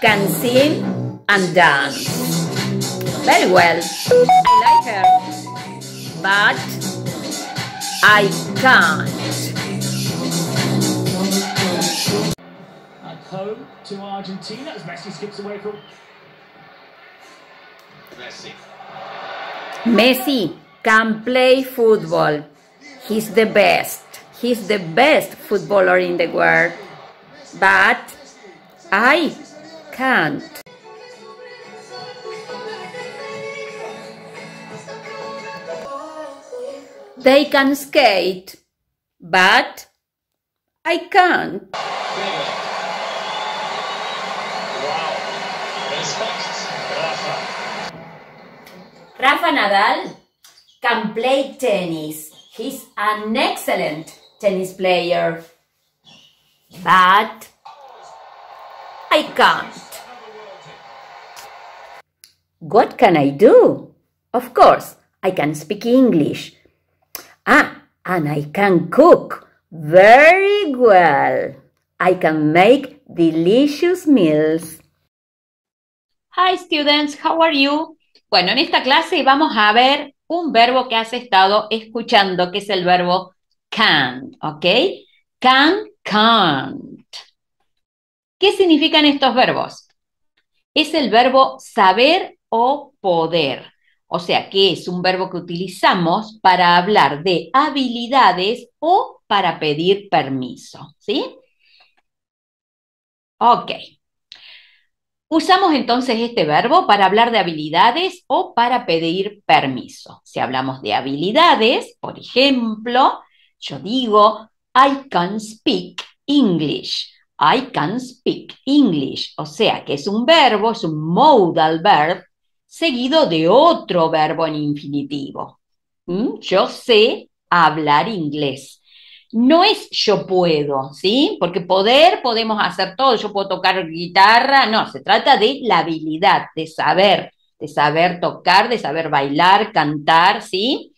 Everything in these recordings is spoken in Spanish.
Can sing and dance. Very well. I like her. But I can't. At home to Argentina as Messi skips away from Messi. Messi can play football. He's the best. He's the best footballer in the world. But I can't. They can skate, but I can't. Rafa Nadal can play tennis. He's an excellent tennis player. But I can't. What can I do? Of course, I can speak English. Ah, and I can cook very well. I can make delicious meals. Hi students, how are you? Bueno, en esta clase vamos a ver un verbo que has estado escuchando, que es el verbo can, ¿ok? Can, can't. ¿Qué significan estos verbos? Es el verbo saber o poder. O sea, que es un verbo que utilizamos para hablar de habilidades o para pedir permiso, ¿sí? Ok. Usamos entonces este verbo para hablar de habilidades o para pedir permiso. Si hablamos de habilidades, por ejemplo, yo digo, I can speak English. I can speak English. O sea que es un verbo, es un modal verb seguido de otro verbo en infinitivo. ¿Mm? Yo sé hablar inglés. No es yo puedo, ¿sí? Porque poder podemos hacer todo, yo puedo tocar guitarra, no, se trata de la habilidad, de saber, de saber tocar, de saber bailar, cantar, ¿sí?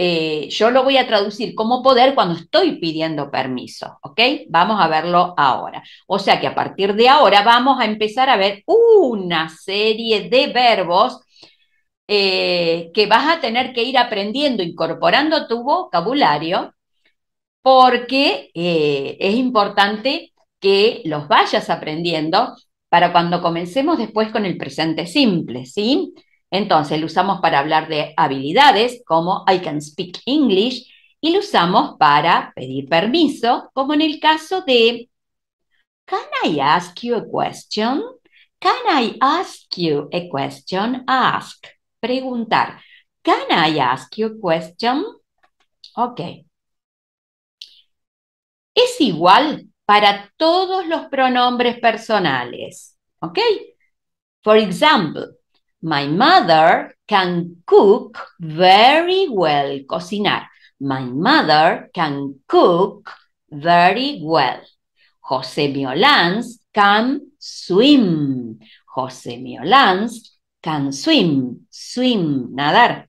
Eh, yo lo voy a traducir como poder cuando estoy pidiendo permiso, ¿ok? Vamos a verlo ahora. O sea que a partir de ahora vamos a empezar a ver una serie de verbos eh, que vas a tener que ir aprendiendo, incorporando tu vocabulario, porque eh, es importante que los vayas aprendiendo para cuando comencemos después con el presente simple, ¿sí? Entonces lo usamos para hablar de habilidades como I can speak English y lo usamos para pedir permiso, como en el caso de Can I ask you a question? Can I ask you a question? Ask. Preguntar. Can I ask you a question? Ok. Es igual para todos los pronombres personales. ¿Ok? For example, my mother can cook very well. Cocinar. My mother can cook very well. José Miolans can swim. José Miolans can swim. Swim, nadar.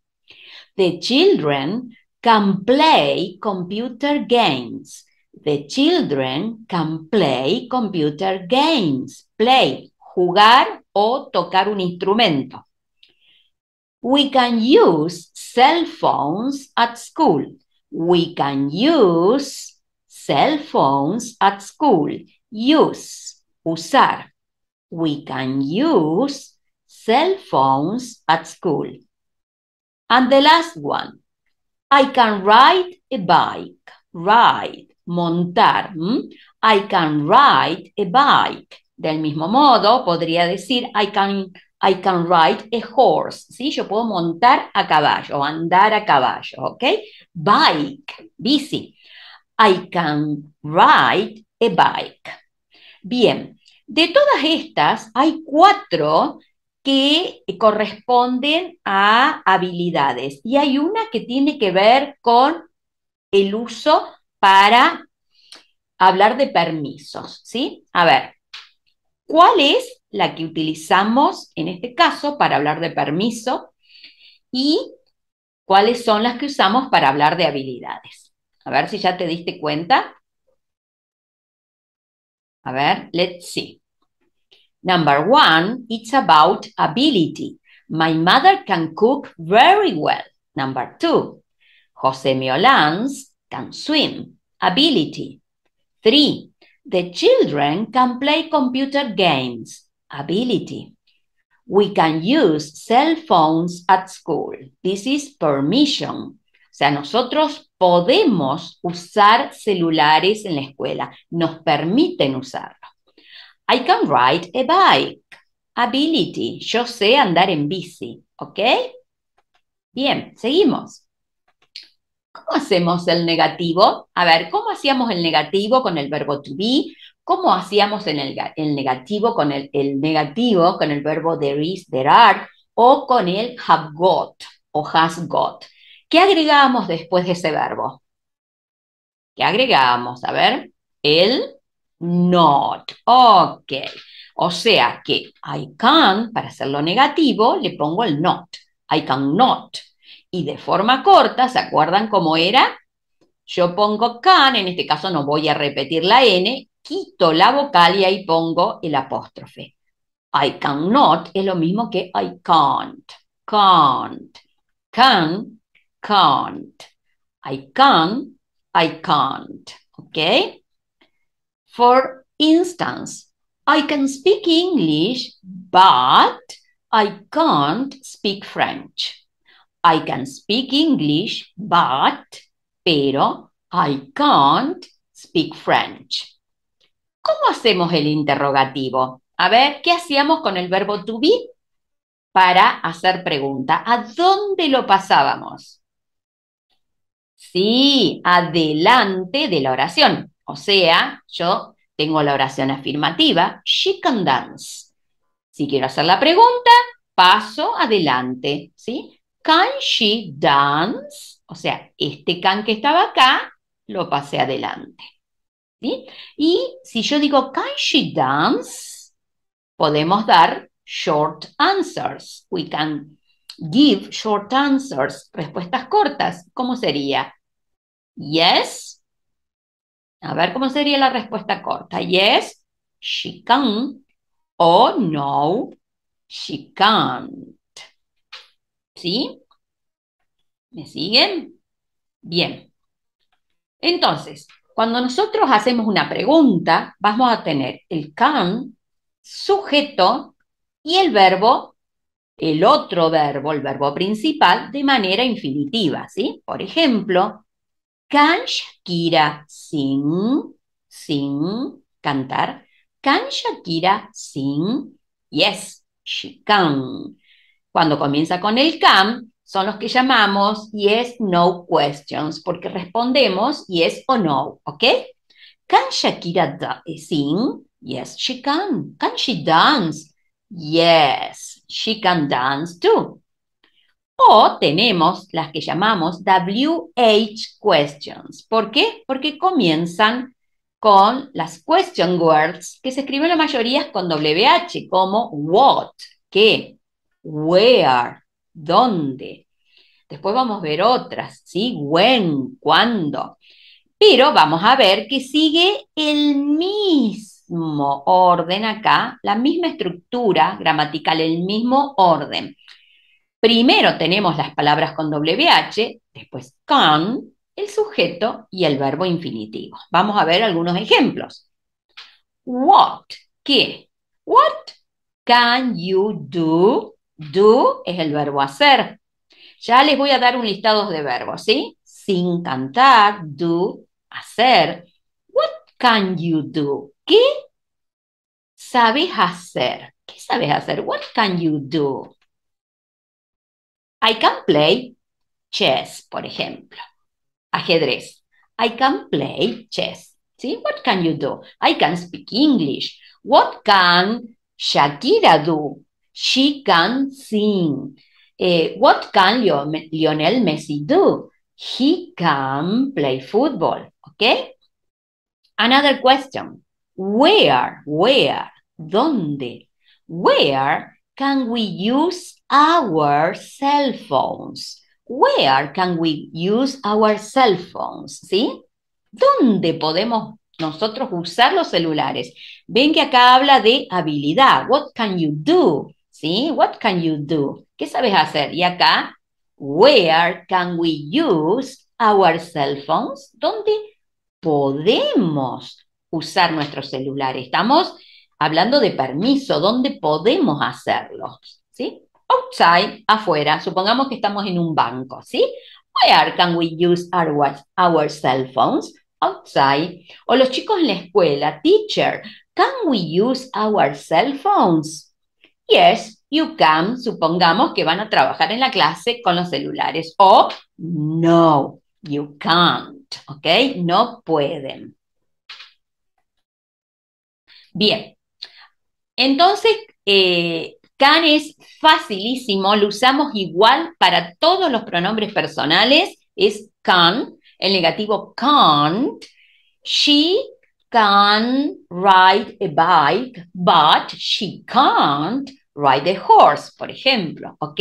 The children can play computer games. The children can play computer games. Play, jugar o tocar un instrumento. We can use cell phones at school. We can use cell phones at school. Use, usar. We can use cell phones at school. And the last one, I can ride a bike. Ride, montar. ¿m? I can ride a bike. Del mismo modo, podría decir I can, I can ride a horse. ¿sí? Yo puedo montar a caballo, andar a caballo, ¿ok? Bike, bici. I can ride a bike. Bien, de todas estas, hay cuatro que corresponden a habilidades y hay una que tiene que ver con el uso para hablar de permisos, ¿sí? A ver, ¿cuál es la que utilizamos en este caso para hablar de permiso y cuáles son las que usamos para hablar de habilidades? A ver si ya te diste cuenta. A ver, let's see. Number one, it's about ability. My mother can cook very well. Number two, Jose Miolans can swim. Ability. Three, the children can play computer games. Ability. We can use cell phones at school. This is permission. O sea, nosotros podemos usar celulares en la escuela. Nos permiten usarlo. I can ride a bike. Ability. Yo sé andar en bici. ¿Ok? Bien, seguimos. ¿Cómo hacemos el negativo? A ver, ¿cómo hacíamos el negativo con el verbo to be? ¿Cómo hacíamos el, negativo con el, negativo con el verbo there is, there are o con el have got o has got? ¿Qué agregábamos después de ese verbo? ¿Qué agregábamos? A ver, el not. Ok. O sea que I can, para hacerlo negativo, le pongo el not. I can not. Y de forma corta, ¿se acuerdan cómo era? Yo pongo can, en este caso no voy a repetir la N, quito la vocal y ahí pongo el apóstrofe. I cannot es lo mismo que I can't. Can't. Can, can't. I can, I can't. ¿Ok? For instance, I can speak English, but I can't speak French. I can speak English, but, pero, I can't speak French. ¿Cómo hacemos el interrogativo? A ver, ¿qué hacíamos con el verbo to be? Para hacer pregunta. ¿A dónde lo pasábamos? Sí, adelante de la oración. O sea, yo tengo la oración afirmativa, she can dance. Si quiero hacer la pregunta, paso adelante, ¿sí? Can she dance? O sea, este can que estaba acá, lo pasé adelante. Y si yo digo, can she dance? Podemos dar short answers. We can give short answers, respuestas cortas. ¿Cómo sería? Yes. A ver cómo sería la respuesta corta. Yes, she can. O no, she can't. ¿Sí? ¿Me siguen? Bien. Entonces, cuando nosotros hacemos una pregunta, vamos a tener el can, sujeto y el verbo, el otro verbo, el verbo principal, de manera infinitiva, ¿sí? Por ejemplo, can Shakira sing, sing, cantar? Can Shakira sing? Yes, she can. Cuando comienza con el can, son los que llamamos yes, no questions, porque respondemos yes o no, ¿ok? Can Shakira sing? Yes, she can. Can she dance? Yes, she can dance too. O tenemos las que llamamos WH questions. ¿Por qué? Porque comienzan con las question words que se escriben la mayoría con WH, como what, qué, where, dónde. Después vamos a ver otras, ¿sí? When, cuándo. Pero vamos a ver que sigue el mismo orden acá, la misma estructura gramatical, el mismo orden. Primero tenemos las palabras con WH, después can, el sujeto y el verbo infinitivo. Vamos a ver algunos ejemplos. What, ¿qué? What can you do? Do es el verbo hacer. Ya les voy a dar un listado de verbos, ¿sí? Sin cantar, do, hacer. What can you do? ¿Qué sabes hacer? ¿Qué sabes hacer? What can you do? I can play chess, por ejemplo. Ajedrez. I can play chess. ¿Sí? What can you do? I can speak English. What can Shakira do? She can sing. Uh, what can Lionel Messi do? He can play football. Okay? Another question. Where? Where? ¿Dónde? Where can we use our cell phones? Where can we use our cell phones? ¿Sí? ¿Dónde podemos nosotros usar los celulares. Ven que acá habla de habilidad. What can you do? ¿Sí? What can you do? ¿Qué sabes hacer? Y acá, where can we use our cell phones? ¿Dónde podemos usar nuestros celulares? Estamos hablando de permiso, ¿dónde podemos hacerlo? ¿Sí? Outside, afuera, supongamos que estamos en un banco, ¿sí? Where can we use our, our cell phones? Outside. O los chicos en la escuela, teacher, can we use our cell phones? Yes, you can. Supongamos que van a trabajar en la clase con los celulares. O no, you can't. ¿Ok? No pueden. Bien. Entonces, eh, can es facilísimo, lo usamos igual para todos los pronombres personales, es can, el negativo can't. She can ride a bike, but she can't ride a horse, por ejemplo, ¿ok?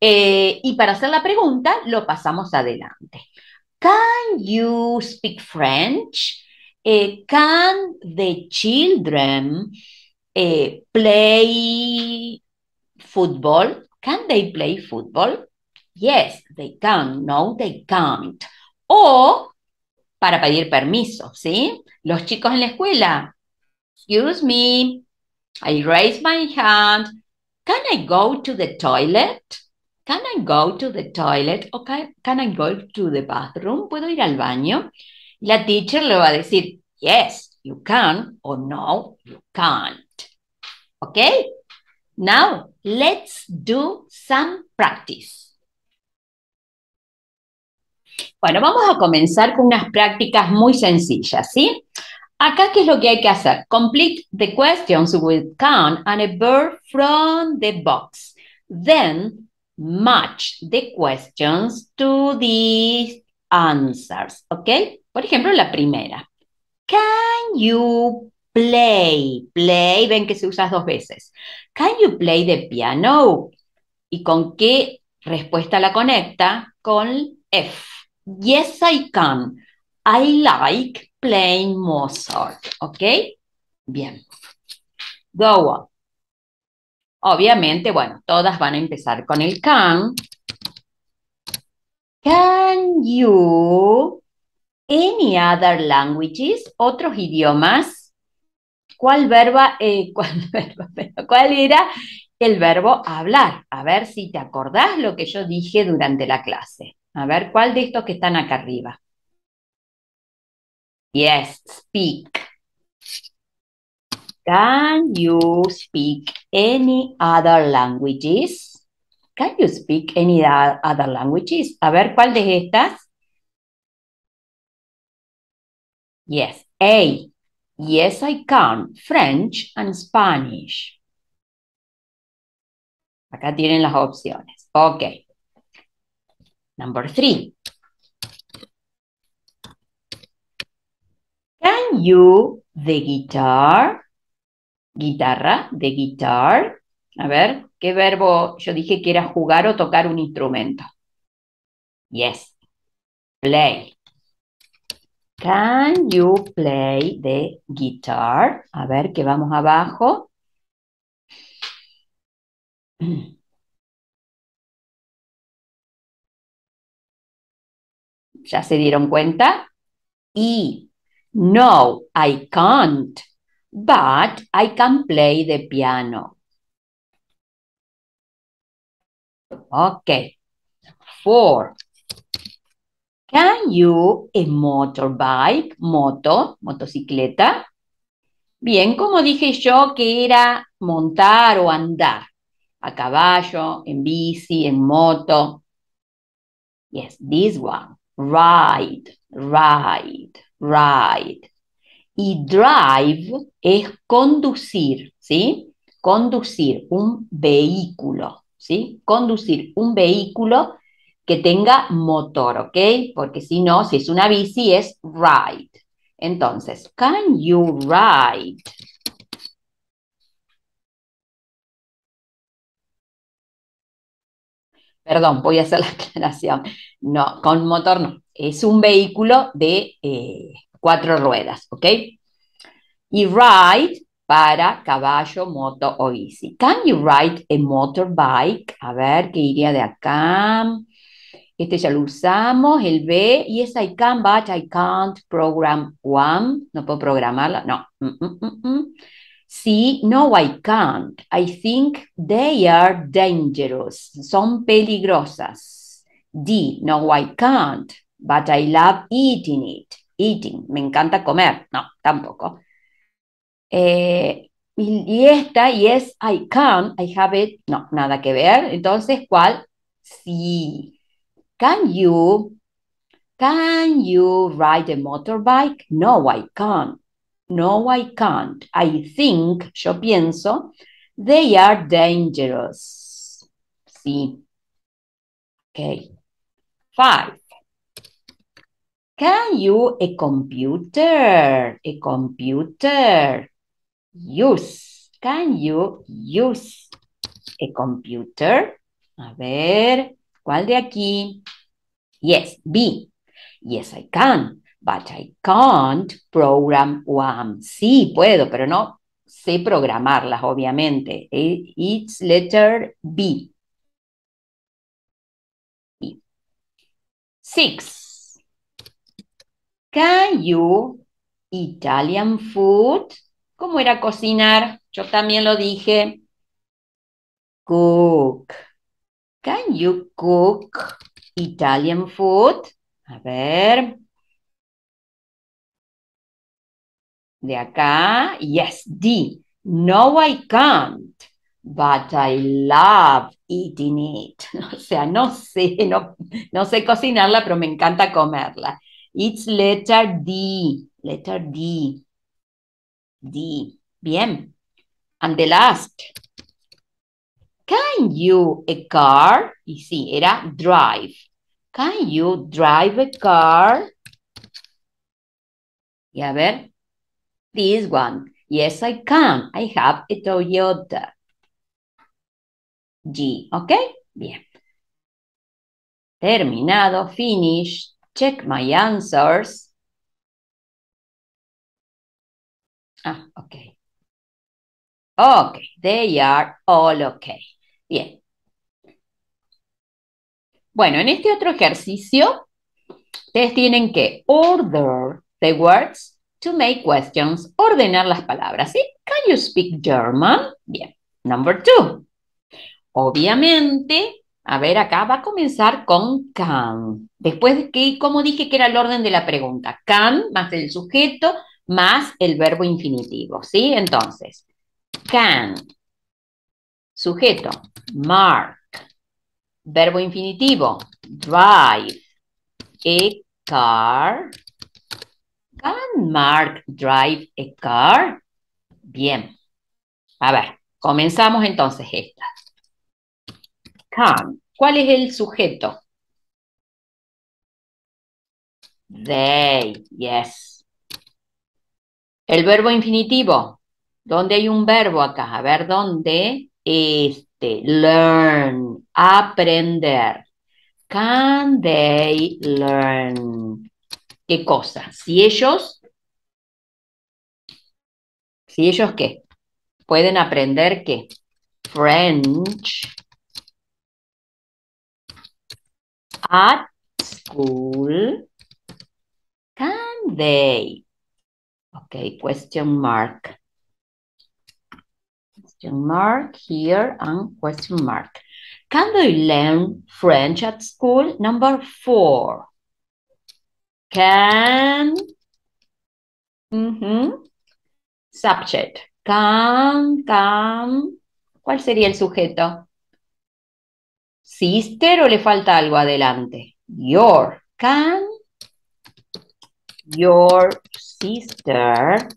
Eh, y para hacer la pregunta, lo pasamos adelante. Can you speak French? Eh, can the children eh, play football? Can they play football? Yes, they can. No, they can't. O para pedir permiso, ¿sí? Los chicos en la escuela. Excuse me, I raise my hand. Can I go to the toilet? Can I go to the toilet? O can, I go to the bathroom? ¿Puedo ir al baño? La teacher le va a decir, yes, you can, o no, you can't. Okay? Now, let's do some practice. Bueno, vamos a comenzar con unas prácticas muy sencillas, ¿sí? Acá, ¿qué es lo que hay que hacer? Complete the questions with can and a verb from the box. Then, match the questions to the answers, ¿ok? Por ejemplo, la primera. Can you play? Play, ven que se usa dos veces. Can you play the piano? ¿Y con qué respuesta la conecta? Con F. Yes, I can. I like playing Mozart. ¿Ok? Bien. Go on. Obviamente, bueno, todas van a empezar con el can. Can you any other languages? ¿Otros idiomas? ¿Cuál verba, eh, cuál, verba, cuál era el verbo hablar? A ver si te acordás lo que yo dije durante la clase. A ver, ¿cuál de estos que están acá arriba? Yes, speak. Can you speak any other languages? Can you speak any other languages? A ver, ¿cuál de estas? Yes, A. Yes, I can. French and Spanish. Acá tienen las opciones. Ok. Number three. Can you the guitar? Guitarra, the guitar. A ver, ¿qué verbo yo dije que era jugar o tocar un instrumento? Yes. Play. Can you play the guitar? A ver, que vamos abajo. ¿Ya se dieron cuenta? Y no, I can't, but I can play the piano. Okay. Four. Can you a motorbike? Moto, motocicleta. Bien, como dije yo que era montar o andar. A caballo, en bici, en moto. Yes, this one. Ride, ride, ride. Y drive es conducir, ¿sí? Conducir un vehículo, ¿sí? Conducir un vehículo que tenga motor, ¿ok? Porque si no, si es una bici es ride. Entonces, can you ride? Perdón, voy a hacer la aclaración. No, con motor no. Es un vehículo de eh, cuatro ruedas, ¿ok? Y ride para caballo, moto o bici. Can you ride a motorbike? A ver, ¿qué iría de acá? Este ya lo usamos, el B, yes I can, but I can't program one. No puedo programarla, no. Mm, mm, mm, C, no I can't. I think they are dangerous. Son peligrosas. D, no I can't, but I love eating it. Eating, me encanta comer. No, tampoco. Eh, y esta, yes I can, I have it. No, nada que ver. Entonces, ¿cuál? Sí. Can you, can you ride a motorbike? No, I can't. No, I can't. I think, yo pienso, they are dangerous. Sí. Okay. Five. Can you a computer? A computer. Use. Can you use a computer? A ver, ¿cuál de aquí? Yes, B. Yes, I can, but I can't program one. Sí, puedo, pero no sé programarlas, obviamente. It's letter B. B. Six. Can you Italian food? ¿Cómo era cocinar? Yo también lo dije. Cook. Can you cook Italian food? A ver. De acá. Yes, D. No, I can't. But I love eating it. O sea, no sé, no, no sé cocinarla, pero me encanta comerla. It's letter D. Letter D. D. Bien. And the last. Can you a car? Y sí, era drive. Can you drive a car? Y a ver. This one. Yes, I can. I have a Toyota. G. ¿Ok? Bien. Terminado. Finish. Check my answers. Ah, ok. Ok, they are all okay. Bien. Bueno, en este otro ejercicio, ustedes tienen que order the words to make questions, ordenar las palabras, ¿sí? Can you speak German? Bien. Number two. Obviamente, a ver, acá va a comenzar con can. Después de que, como dije que era el orden de la pregunta, can más el sujeto más el verbo infinitivo, ¿sí? Entonces, can. Sujeto, mark. Verbo infinitivo, drive. A car. Can Mark drive a car? Bien. A ver, comenzamos entonces esta. Can. ¿Cuál es el sujeto? They, yes. El verbo infinitivo. ¿Dónde hay un verbo acá? A ver, ¿dónde? Este, learn, aprender. Can they learn? ¿Qué cosa? Si ellos, si ellos qué? Pueden aprender qué? French at school. Can they? Okay, question mark. Question mark here and question mark. Can they learn French at school? Number four. Can. Mhm. Subject. Can, can. ¿Cuál sería el sujeto? Sister o le falta algo adelante? Your. Can your sister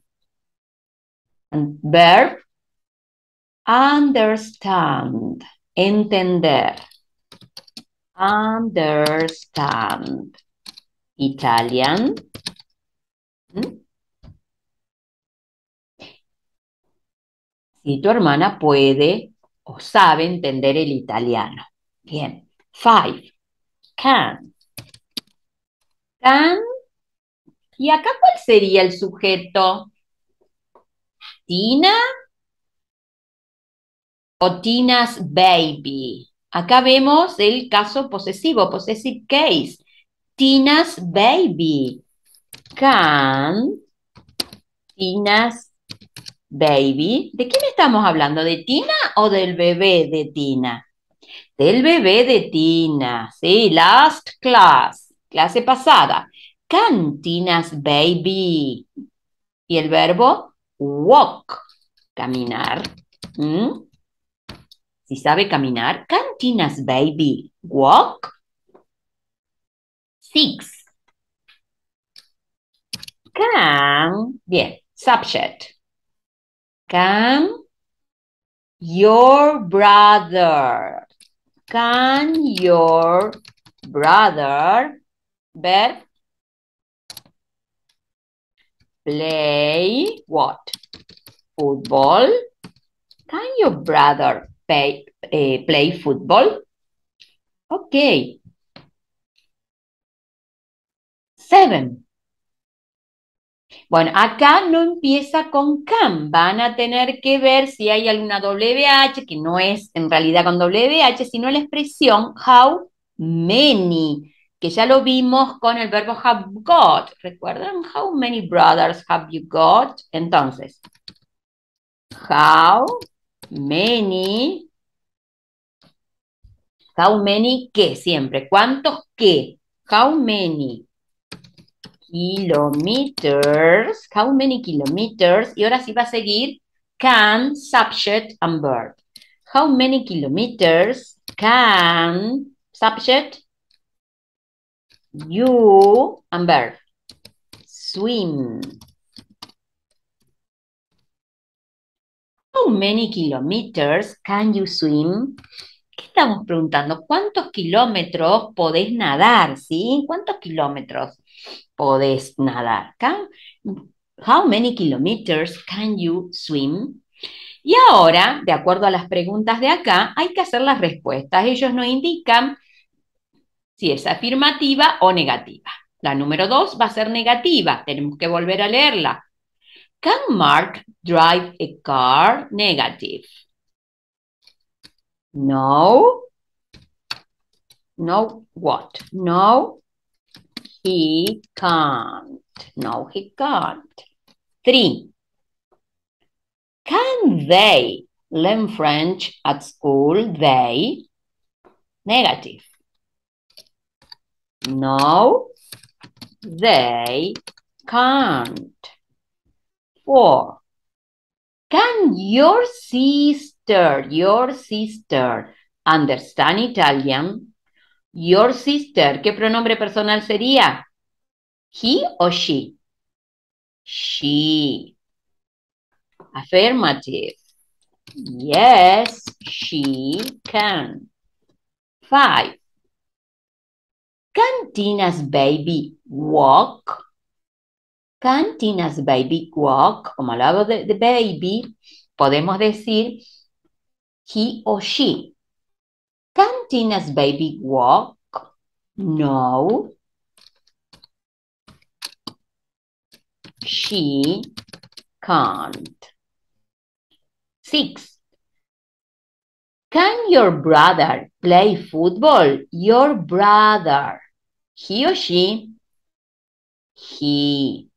and verb understand entender understand Italian. Si tu hermana puede o sabe entender el italiano. Bien. Five. Can. Can. ¿Y acá cuál sería el sujeto? ¿Tina o Tina's baby? Acá vemos el caso posesivo, possessive case. Tina's baby. Can Tina's baby. ¿De quién estamos hablando? ¿De Tina o del bebé de Tina? Del bebé de Tina, sí, last class, clase pasada. Can Tina's baby. ¿Y el verbo? Walk, caminar. ¿Mm? Si sabe caminar, can Tina's baby walk? Six. Can, bien, subject. Can your brother, can your brother, verb, play what? Football. Can your brother play, eh, play football? Okay. Seven. Bueno, acá no empieza con can. Van a tener que ver si hay alguna WH, que no es en realidad con WH, sino la expresión how many, que ya lo vimos con el verbo have got. ¿Recuerdan? How many brothers have you got? Entonces, how many, how many qué siempre, ¿cuántos qué? How many kilometers, how many kilometers, y ahora sí va a seguir can, subject, and verb. How many kilometers can, subject, you, and verb, swim. How many kilometers can you swim? ¿Qué estamos preguntando? ¿Cuántos kilómetros podés nadar? ¿Sí? ¿Cuántos kilómetros podés nadar? Can- how many kilometers can you swim? Y ahora, de acuerdo a las preguntas de acá, hay que hacer las respuestas. Ellos nos indican si es afirmativa o negativa. La número dos va a ser negativa. Tenemos que volver a leerla. Can Mark drive a car? Negative. No. No what? No, he can't. No, he can't. Three. Can they learn French at school? They. Negative. No, they can't. Four. Can your sister, your sister, understand Italian? Your sister, ¿qué pronombre personal sería? He o she? She. Affirmative. Yes, she can. Five. Can Tina's baby walk? Can Tina's baby walk? Como hablaba de, de baby, podemos decir he o she. Can Tina's baby walk? No. She can't. Six. Can your brother play football? Your brother. He or she? He.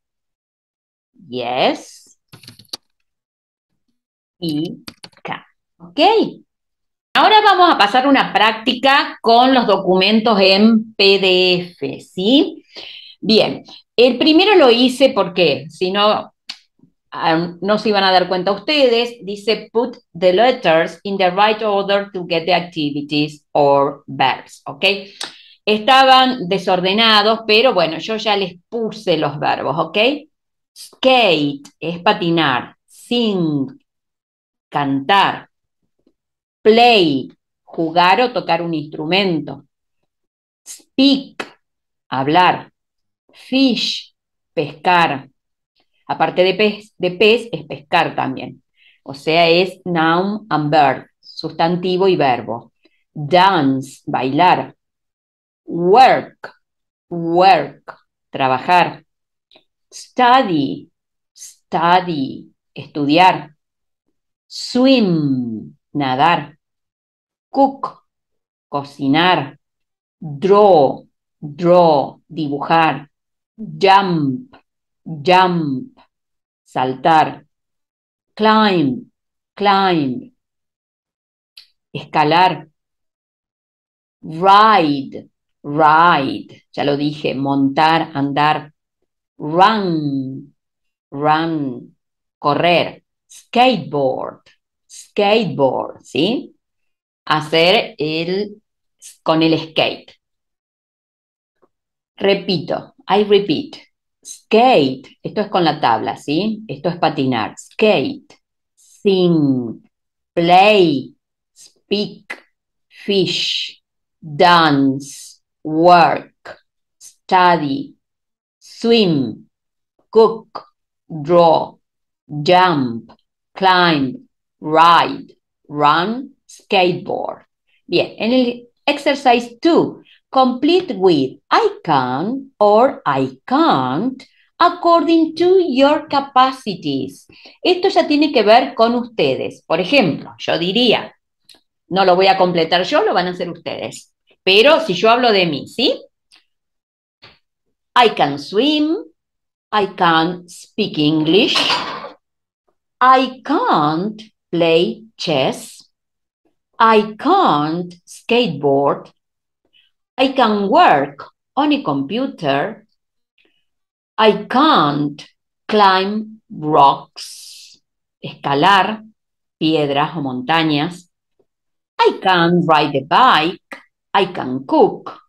Yes. He can. ¿Ok? Ahora vamos a pasar una práctica con los documentos en PDF, ¿sí? Bien, el primero lo hice porque si no, um, no se iban a dar cuenta ustedes, dice put the letters in the right order to get the activities or verbs, ¿ok? Estaban desordenados, pero bueno, yo ya les puse los verbos, ¿ok? Skate es patinar, sing, cantar, play, jugar o tocar un instrumento, speak, hablar, fish, pescar. Aparte de pez, de pez, es pescar también. O sea, es noun and verb, sustantivo y verbo. Dance, bailar. Work, work, trabajar. Study, study, estudiar. Swim, nadar. Cook, cocinar. Draw, draw, dibujar. Jump, jump, saltar. Climb, climb, escalar. Ride, ride, ya lo dije, montar, andar. Run, run, correr. Skateboard, skateboard, ¿sí? Hacer el con el skate. Repito, I repeat. Skate, esto es con la tabla, ¿sí? Esto es patinar. Skate, sing, play, speak, fish, dance, work, study, swim, cook, draw, jump, climb, ride, run, skateboard. Bien, en el exercise 2, complete with I can or I can't according to your capacities. Esto ya tiene que ver con ustedes. Por ejemplo, yo diría, no lo voy a completar yo, lo van a hacer ustedes. Pero si yo hablo de mí, ¿sí? I can swim, I can speak English, I can't play chess, I can't skateboard, I can work on a computer, I can't climb rocks, escalar piedras o montañas. I can't ride a bike. I can cook.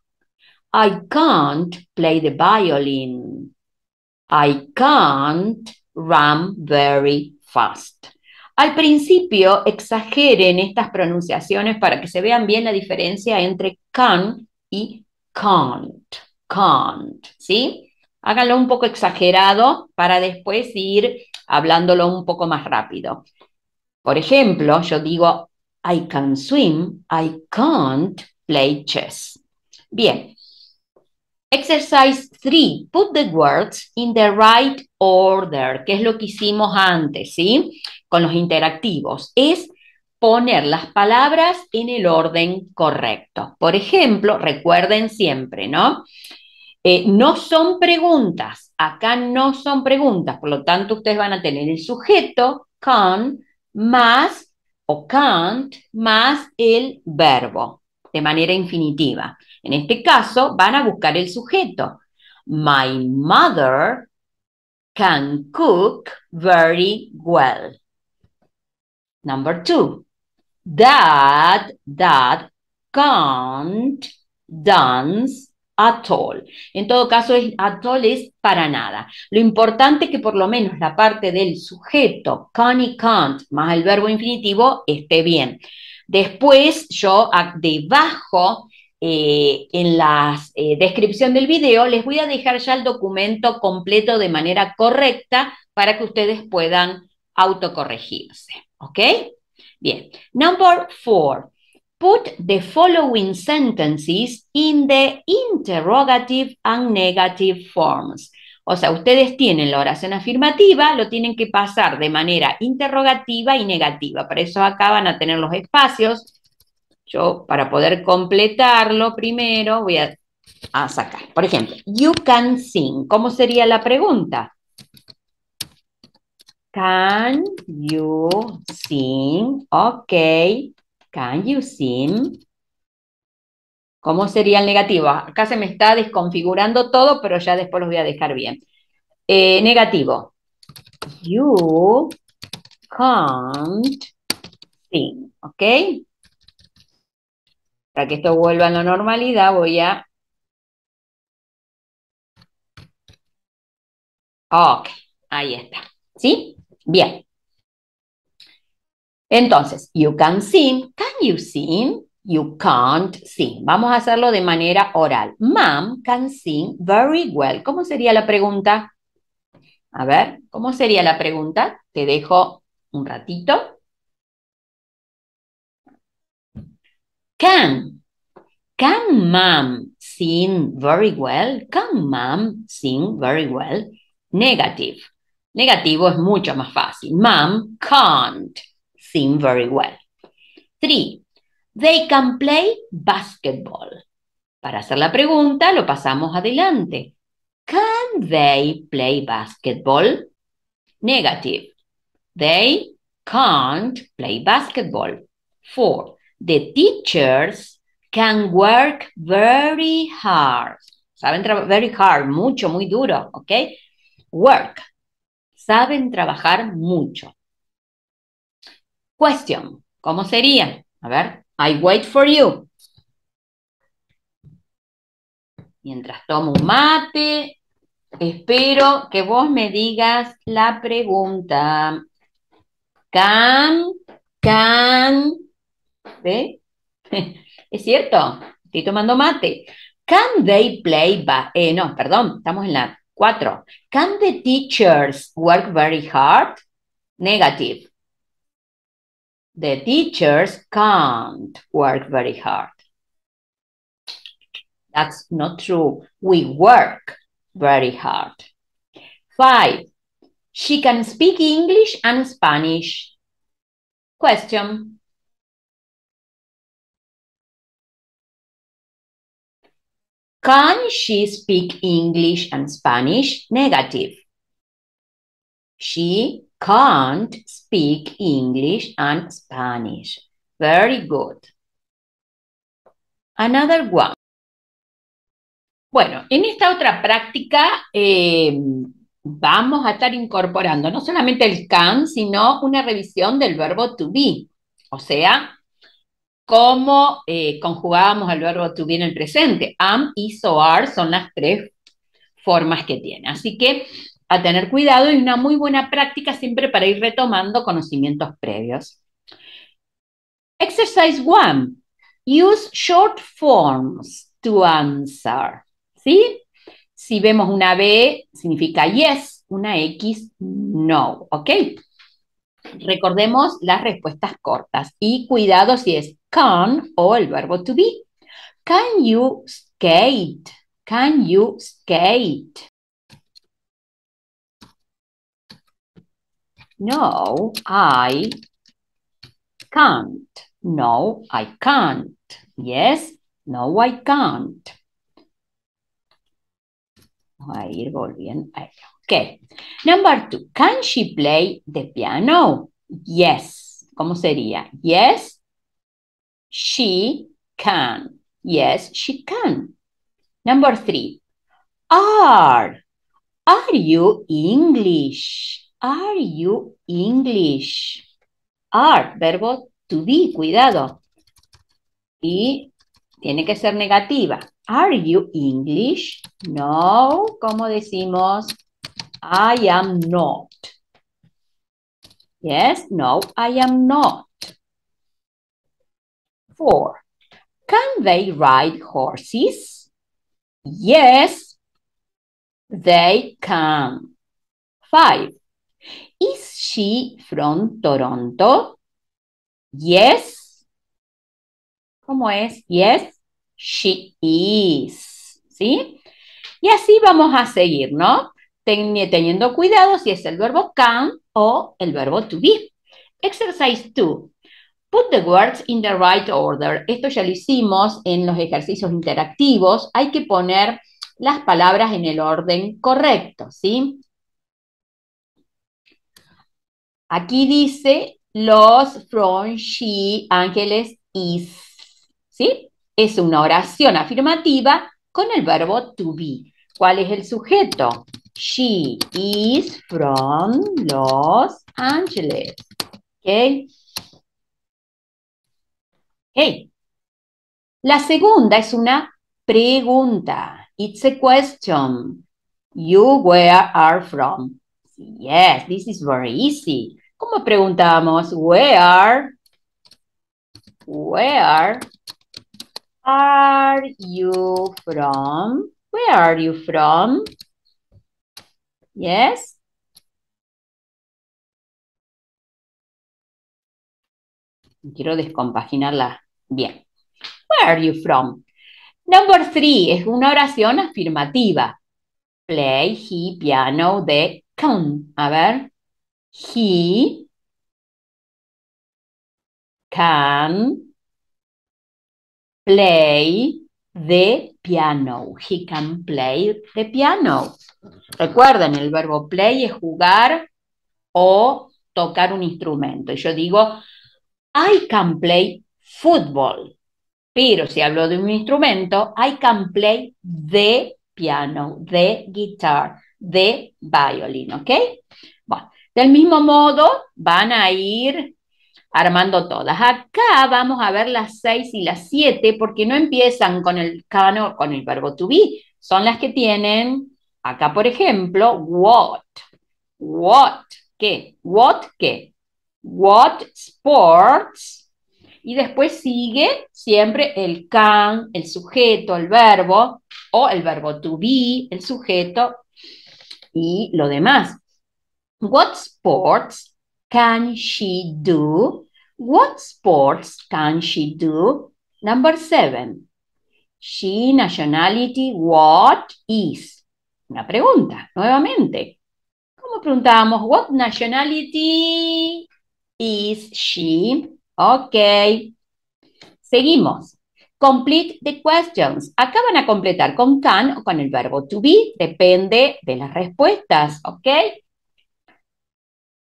I can't play the violin. I can't run very fast. Al principio exageren estas pronunciaciones para que se vean bien la diferencia entre can y can't. Can't, ¿sí? Háganlo un poco exagerado para después ir hablándolo un poco más rápido. Por ejemplo, yo digo, I can swim, I can't play chess. Bien. Exercise 3. Put the words in the right order, que es lo que hicimos antes, ¿sí? Con los interactivos. Es poner las palabras en el orden correcto. Por ejemplo, recuerden siempre, ¿no? Eh, no son preguntas, acá no son preguntas, por lo tanto ustedes van a tener el sujeto, can, más o can't, más el verbo, de manera infinitiva. En este caso van a buscar el sujeto. My mother can cook very well. Number two, dad, dad can't dance at all. En todo caso, at all es para nada. Lo importante es que por lo menos la parte del sujeto, can y can't, más el verbo infinitivo, esté bien. Después, yo debajo, eh, en la eh, descripción del video, les voy a dejar ya el documento completo de manera correcta para que ustedes puedan autocorregirse. ¿Ok? Bien. Number four. Put the following sentences in the interrogative and negative forms. O sea, ustedes tienen la oración afirmativa, lo tienen que pasar de manera interrogativa y negativa. Por eso acá van a tener los espacios. Yo, para poder completarlo primero, voy a, sacar. Por ejemplo, you can sing. ¿Cómo sería la pregunta? Can you sing? Ok. Can you sing? ¿Cómo sería el negativo? Acá se me está desconfigurando todo, pero ya después los voy a dejar bien. Eh, negativo. You can't sing. ¿Ok? Para que esto vuelva a la normalidad, voy a... Ok, ahí está. ¿Sí? Bien. Entonces, you can sing. Can you sing? You can't sing. Vamos a hacerlo de manera oral. Mom can sing very well. ¿Cómo sería la pregunta? A ver, ¿cómo sería la pregunta? Te dejo un ratito. Can. Can mom sing very well? Can mom sing very well? Negative. Negativo es mucho más fácil. Mom can't sing very well. Three, they can play basketball. Para hacer la pregunta, lo pasamos adelante. Can they play basketball? Negative. They can't play basketball. Four, the teachers can work very hard. Saben trabajar very hard, mucho, muy duro, ¿ok? Work. Saben trabajar mucho. Question. ¿Cómo sería? A ver, I wait for you. Mientras tomo un mate, espero que vos me digas la pregunta. Can, can, ¿ve? ¿Es cierto? Estoy tomando mate. Can they play eh, no, perdón, estamos en la 4. Can the teachers work very hard? Negative. The teachers can't work very hard. That's not true. We work very hard. Five, she can speak English and Spanish. Question. Can she speak English and Spanish? Negative. She can't speak English and Spanish. Very good. Another one. Bueno, en esta otra práctica eh, vamos a estar incorporando no solamente el can, sino una revisión del verbo to be. O sea, cómo eh, conjugábamos el verbo to be en el presente. Am, is o are son las tres formas que tiene. Así que a tener cuidado y una muy buena práctica siempre para ir retomando conocimientos previos. Exercise 1. Use short forms to answer. ¿Sí? Si vemos una B, significa yes, una X, no. ¿Ok? Recordemos las respuestas cortas y cuidado si es can o el verbo to be. Can you skate? Can you skate? No, I can't. No, I can't. Yes, no, I can't. A ir volviendo. Okay. Number two, can she play the piano? Yes. ¿Cómo sería? Yes, she can. Yes, she can. Number three, are. Are you English? Are you English? Are, verbo to be, cuidado. Y tiene que ser negativa. Are you English? No, ¿cómo decimos? I am not. Yes, no, I am not. Four, can they ride horses? Yes, they can. Five, is she from Toronto? Yes. ¿Cómo es? Yes, she is. ¿Sí? Y así vamos a seguir, ¿no? teniendo cuidado si es el verbo can o el verbo to be. Exercise 2. Put the words in the right order. Esto ya lo hicimos en los ejercicios interactivos. Hay que poner las palabras en el orden correcto, ¿sí? Aquí dice los, from, she, ángeles, is, ¿sí? Es una oración afirmativa con el verbo to be. ¿Cuál es el sujeto? She is from Los Angeles. ¿Ok? Ok. La segunda es una pregunta. It's a question. You where are from? Yes, this is very easy. ¿Cómo preguntamos? Where? Where are you from? Where are you from? Yes? Quiero descompaginarla bien. Where are you from? Number three es una oración afirmativa. play, he, piano, the, can. A ver. He can play the piano. He can play the piano. Recuerden, el verbo play es jugar o tocar un instrumento. Y yo digo, I can play football. Pero si hablo de un instrumento, I can play the piano, the guitar, the violin, ¿ok? Bueno, del mismo modo van a ir armando todas. Acá vamos a ver las seis y las siete porque no empiezan con el can o con el verbo to be. Son las que tienen, acá por ejemplo, what. What, ¿qué? What, ¿qué? What sports. Y después sigue siempre el can, el sujeto, el verbo, o el verbo to be, el sujeto, y lo demás. What sports can she do? What sports can she do? Number seven. She nationality what is? Una pregunta, nuevamente. ¿Cómo preguntamos? What nationality is she? Ok. Seguimos. Complete the questions. Acá van a completar con can o con el verbo to be, depende de las respuestas, ¿ok?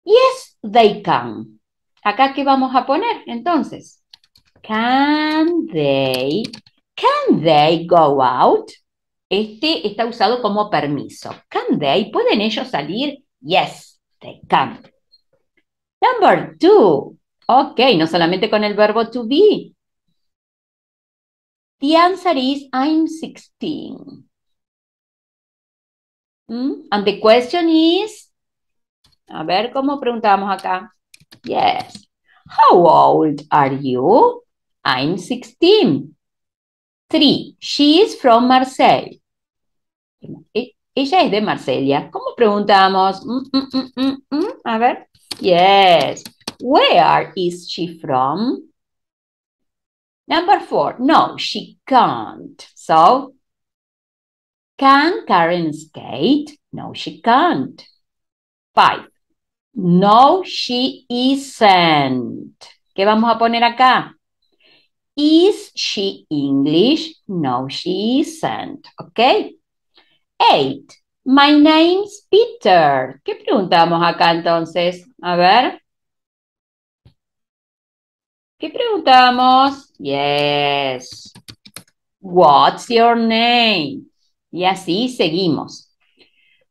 Yes, they can. Acá, ¿qué vamos a poner entonces? Can they, can they go out? Este está usado como permiso. Can they, ¿pueden ellos salir? Yes, they can. Number two. Ok, no solamente con el verbo to be. The answer is I'm 16. Mm, And the question is, a ver cómo preguntamos acá. Yes. How old are you? I'm 16. Three. She is from Marseille. E- Ella es de Marsella. ¿Cómo preguntamos? Mm, mm, mm. A ver. Yes. Where is she from? Number four. No, she can't. So, can Karen skate? No, she can't. Five. No, she isn't. ¿Qué vamos a poner acá? Is she English? No, she isn't. ¿Ok? Eight. My name's Peter. ¿Qué preguntamos acá entonces? A ver. ¿Qué preguntamos? Yes. What's your name? Y así seguimos.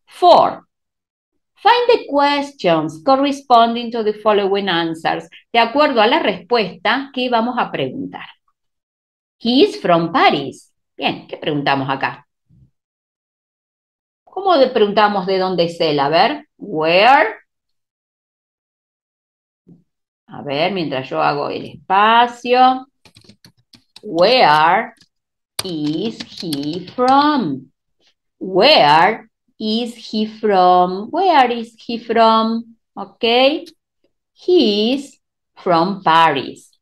Four. Find the questions corresponding to the following answers. De acuerdo a la respuesta que vamos a preguntar. He is from Paris. Bien, ¿qué preguntamos acá? ¿Cómo preguntamos de dónde es él? A ver, where? A ver, mientras yo hago el espacio. Where is he from? Where is he from? Where is he from? Okay. He is from Paris.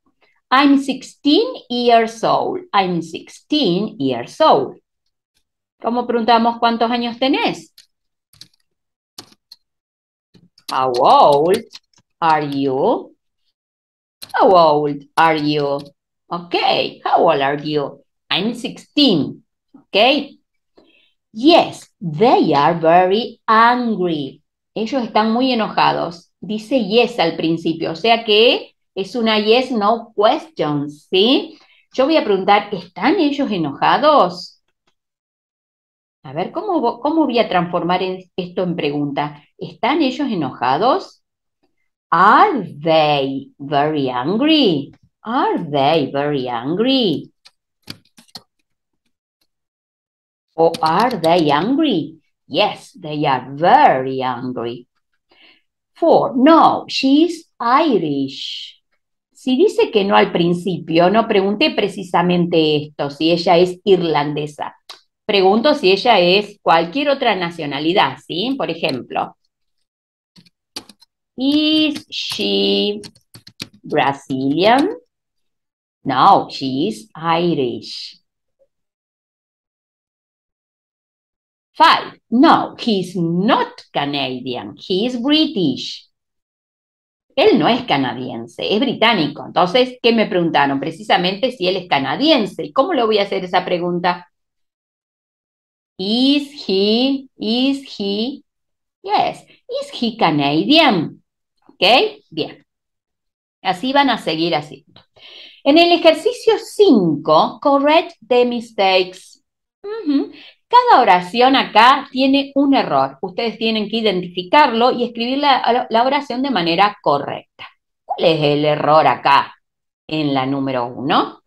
I'm 16 years old. I'm 16 years old. ¿Cómo preguntamos cuántos años tenés? How old are you? How old are you? Okay, how old are you? I'm 16. Okay. Yes, they are very angry. Ellos están muy enojados. Dice yes al principio, o sea que es una yes, no question, ¿sí? Yo voy a preguntar, ¿están ellos enojados? A ver, ¿cómo, cómo voy a transformar esto en pregunta? ¿Están ellos enojados? Are they very angry? Are they very angry? Or are they angry? Yes, they are very angry. Four, no, she's Irish. Si dice que no al principio, no pregunté precisamente esto, si ella es irlandesa. Pregunto si ella es cualquier otra nacionalidad, ¿sí? Por ejemplo, is she Brazilian? No, she is Irish. Five. No, he's not Canadian. He is British. Él no es canadiense, es británico. Entonces, ¿qué me preguntaron? Precisamente si él es canadiense. ¿Y cómo le voy a hacer esa pregunta? Is he, is he, yes, is he Canadian? Bien. Así van a seguir haciendo. En el ejercicio 5, correct the mistakes. Cada oración acá tiene un error. Ustedes tienen que identificarlo y escribir la, la oración de manera correcta. ¿Cuál es el error acá en la número 1?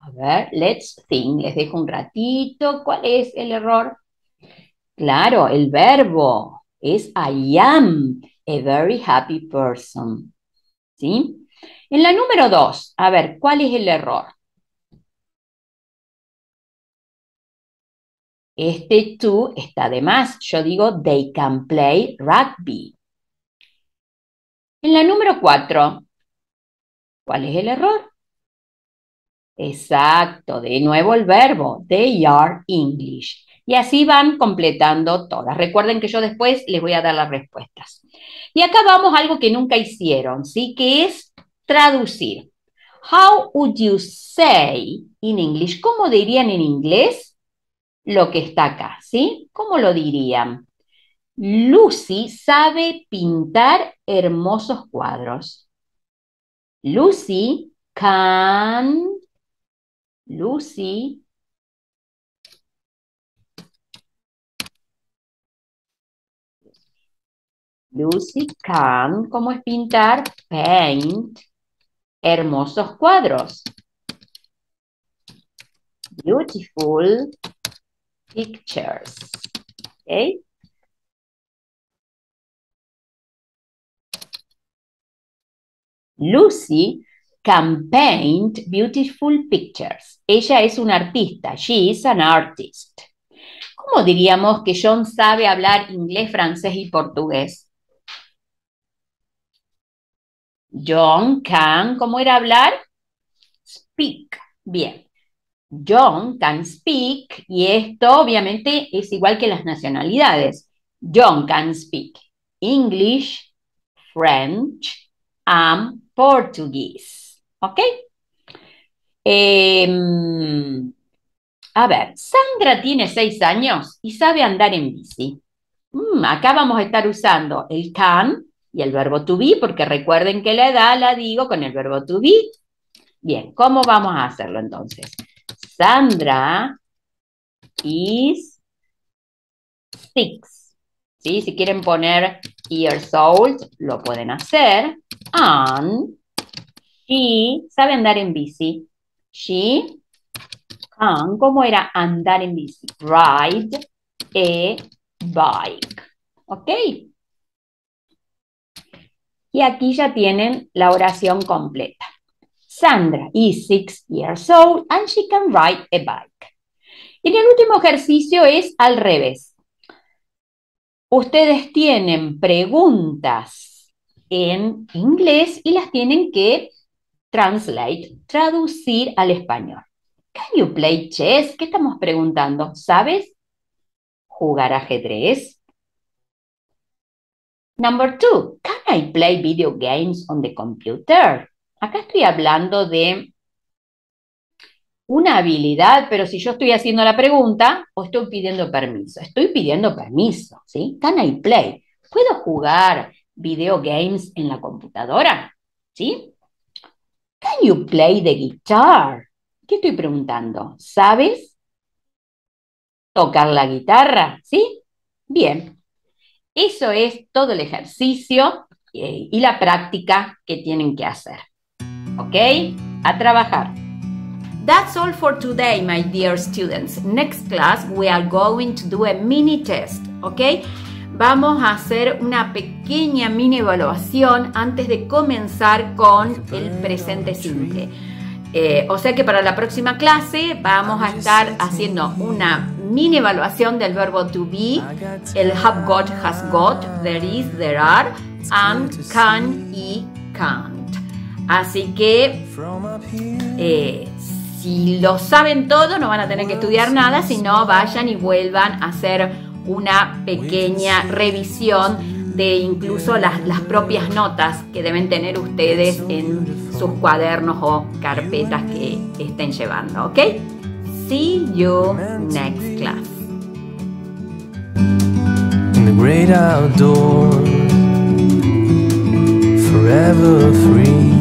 A ver, let's think. Les dejo un ratito. ¿Cuál es el error? Claro, el verbo es I am a very happy person. ¿Sí? En la número 2, a ver, ¿cuál es el error? Este to está de más. Yo digo, they can play rugby. En la número 4, ¿cuál es el error? Exacto, de nuevo el verbo, they are English. Y así van completando todas. Recuerden que yo después les voy a dar las respuestas. Y acá vamos a algo que nunca hicieron, ¿sí? Que es traducir. How would you say in English? ¿Cómo dirían en inglés lo que está acá, ¿sí? ¿Cómo lo dirían? Lucy sabe pintar hermosos cuadros. Lucy can Lucy Lucy can, ¿cómo es pintar? Paint hermosos cuadros. Beautiful pictures. Lucy can paint beautiful pictures. Ella es una artista. She is an artist. ¿Cómo diríamos que John sabe hablar inglés, francés y portugués? John can, ¿cómo era hablar? Speak. Bien. John can speak y esto obviamente es igual que las nacionalidades. John can speak English, French and Portuguese. ¿Ok? Em, a ver, Sandra tiene seis años y sabe andar en bici. Mm, acá vamos a estar usando el can y el verbo to be, porque recuerden que la edad la digo con el verbo to be. Bien, ¿cómo vamos a hacerlo entonces? Sandra is six. ¿Sí? Si quieren poner years old, lo pueden hacer. And She sabe andar en bici. She can, ¿cómo era andar en bici? Ride a bike. ¿Ok? Y aquí ya tienen la oración completa. Sandra is six years old and she can ride a bike. Y el último ejercicio es al revés. Ustedes tienen preguntas en inglés y las tienen que translate, traducir al español. Can you play chess? ¿Qué estamos preguntando? ¿Sabes jugar ajedrez? Number two, can I play video games on the computer? Acá estoy hablando de una habilidad, pero si yo estoy haciendo la pregunta o estoy pidiendo permiso. Estoy pidiendo permiso, ¿sí? Can I play? ¿Puedo jugar video games en la computadora? ¿Sí? Can you play the guitar? ¿Qué estoy preguntando? ¿Sabes tocar la guitarra? ¿Sí? Bien. Eso es todo el ejercicio eh, y la práctica que tienen que hacer. ¿Ok? A trabajar. That's all for today, my dear students. Next class, we are going to do a mini test. ¿Ok? vamos a hacer una pequeña mini evaluación antes de comenzar con el presente simple. Eh, o sea que para la próxima clase vamos a estar haciendo una mini evaluación del verbo to be, el have got, has got, there is, there are, and can y can't. Así que eh, si lo saben todo, no van a tener que estudiar nada, sino vayan y vuelvan a hacer una pequeña revisión de incluso las, las propias notas que deben tener ustedes en sus cuadernos o carpetas que estén llevando, ¿ok? See you next class. in the great outdoors, forever free.